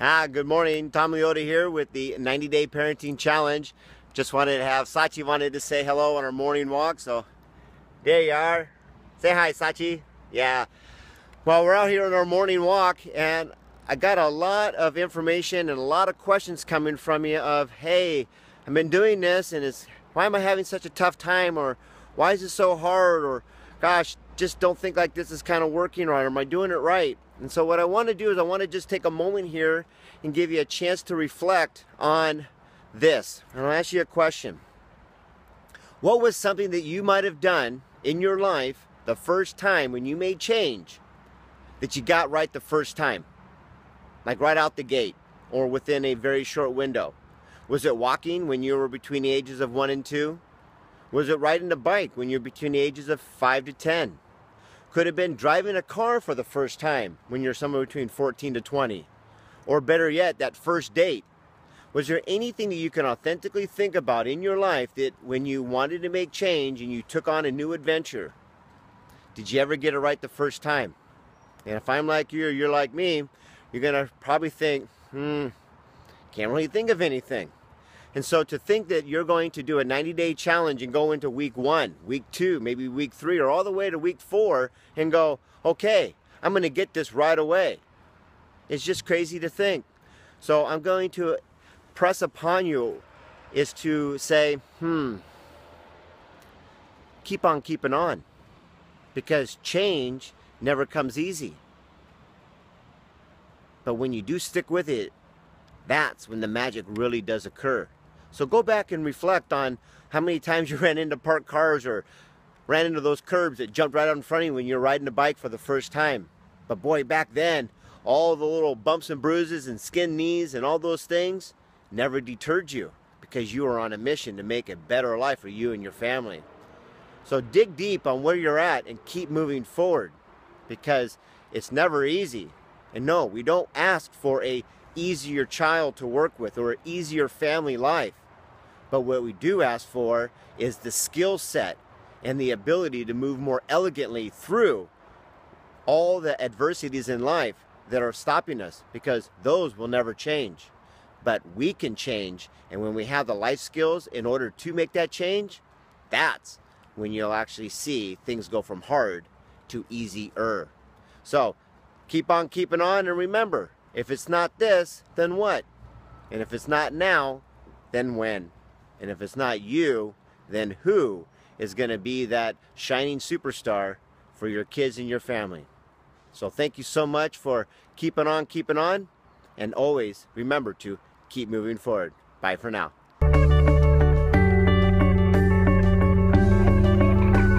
Ah, good morning. Tom Leota here with the 90 Day Parenting Challenge. Just wanted to have Sachi wanted to say hello on our morning walk, so there you are. Say hi, Sachi. Yeah. Well, we're out here on our morning walk, and I got a lot of information and a lot of questions coming from you of, hey, I've been doing this, and it's why am I having such a tough time, or why is it so hard, or gosh, just don't think like this is kind of working right, or am I doing it right? And so what I want to do is I want to just take a moment here and give you a chance to reflect on this. And I'll ask you a question. What was something that you might have done in your life the first time when you made change that you got right the first time? Like right out the gate or within a very short window. Was it walking when you were between the ages of 1 and 2? Was it riding a bike when you're between the ages of 5 to 10? Could have been driving a car for the first time when you're somewhere between 14 to 20. Or better yet, that first date. Was there anything that you can authentically think about in your life that when you wanted to make change and you took on a new adventure, did you ever get it right the first time? And if I'm like you or you're like me, you're going to probably think, hmm, can't really think of anything. And so to think that you're going to do a 90 day challenge and go into week one, week two, maybe week three, or all the way to week four and go, okay, I'm going to get this right away. It's just crazy to think. So I'm going to press upon you is to say, hmm, keep on keeping on. Because change never comes easy. But when you do stick with it, that's when the magic really does occur. So go back and reflect on how many times you ran into parked cars or ran into those curbs that jumped right out in front of you when you're riding a bike for the first time. But boy, back then, all the little bumps and bruises and skinned knees and all those things never deterred you because you were on a mission to make a better life for you and your family. So dig deep on where you're at and keep moving forward because it's never easy. And no, we don't ask for a easier child to work with or an easier family life. But what we do ask for is the skill set and the ability to move more elegantly through all the adversities in life that are stopping us because those will never change. But we can change, and when we have the life skills in order to make that change, that's when you'll actually see things go from hard to easier. So keep on keeping on, and remember if it's not this, then what? And if it's not now, then when? And if it's not you, then who is going to be that shining superstar for your kids and your family? So thank you so much for keeping on, keeping on, and always remember to keep moving forward. Bye for now.